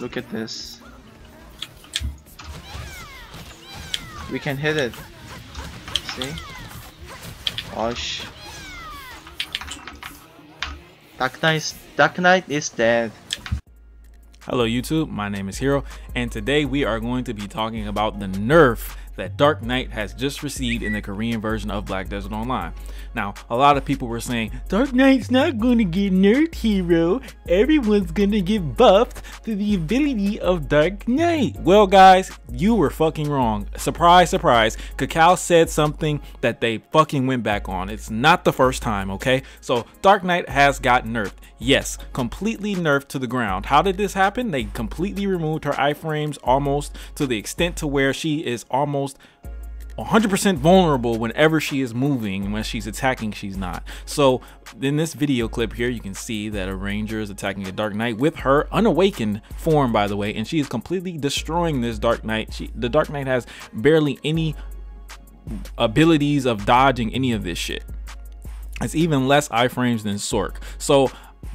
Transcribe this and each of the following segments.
Look at this. We can hit it. See? Gosh. Dark Knight, Dark Knight is dead. Hello YouTube, my name is Hero, and today we are going to be talking about the nerf that Dark Knight has just received in the Korean version of Black Desert Online. Now, a lot of people were saying, Dark Knight's not going to get nerfed, hero. Everyone's going to get buffed to the ability of Dark Knight. Well, guys, you were fucking wrong. Surprise, surprise. Kakao said something that they fucking went back on. It's not the first time, okay? So, Dark Knight has got nerfed. Yes, completely nerfed to the ground. How did this happen? They completely removed her iframes almost to the extent to where she is almost 100% vulnerable whenever she is moving. When she's attacking she's not. So in this video clip here you can see that a ranger is attacking a dark knight with her unawakened form by the way and she is completely destroying this dark knight. She the dark knight has barely any abilities of dodging any of this shit. It's even less iframes than Sorc. So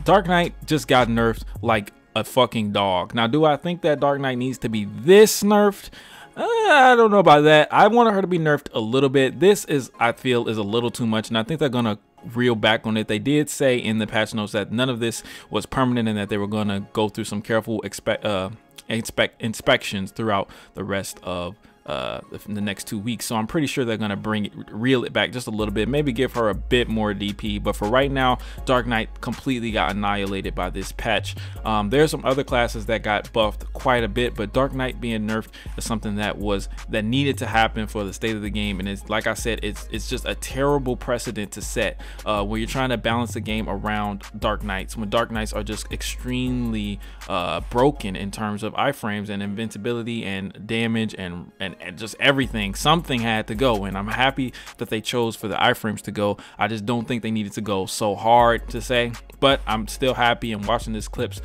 dark knight just got nerfed like a fucking dog. Now do i think that dark knight needs to be this nerfed I don't know about that. I wanted her to be nerfed a little bit. This is, I feel, is a little too much, and I think they're gonna reel back on it. They did say in the patch notes that none of this was permanent and that they were gonna go through some careful expect uh, inspect inspections throughout the rest of uh, the next two weeks. So I'm pretty sure they're going to bring it, reel it back just a little bit, maybe give her a bit more DP. But for right now, Dark Knight completely got annihilated by this patch. Um, there's some other classes that got buffed quite a bit, but Dark Knight being nerfed is something that was that needed to happen for the state of the game. And it's like I said, it's it's just a terrible precedent to set uh, when you're trying to balance the game around Dark Knights. When Dark Knights are just extremely uh, broken in terms of iframes and invincibility and damage and and and just everything. Something had to go, and I'm happy that they chose for the iframes to go. I just don't think they needed to go so hard to say, but I'm still happy and watching this clips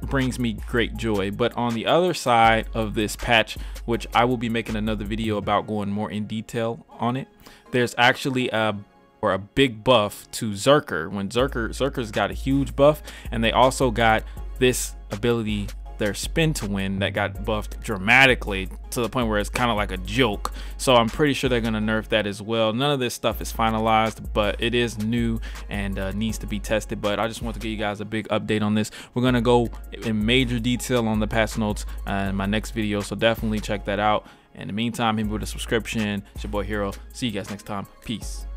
brings me great joy but on the other side of this patch which i will be making another video about going more in detail on it there's actually a or a big buff to Zerker when Zerker Zerker's got a huge buff and they also got this ability their spin to win that got buffed dramatically to the point where it's kind of like a joke. So I'm pretty sure they're going to nerf that as well. None of this stuff is finalized, but it is new and uh, needs to be tested. But I just want to give you guys a big update on this. We're going to go in major detail on the patch notes uh, in my next video. So definitely check that out. In the meantime, hit me with a subscription. It's your boy Hero. See you guys next time. Peace.